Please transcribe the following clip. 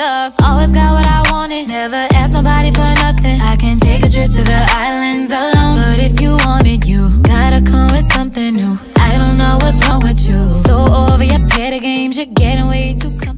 Stuff. Always got what I wanted, never ask nobody for nothing. I can take a trip to the islands alone, but if you want it, you gotta come with something new. I don't know what's wrong with you. So over your petty games, you're getting way too.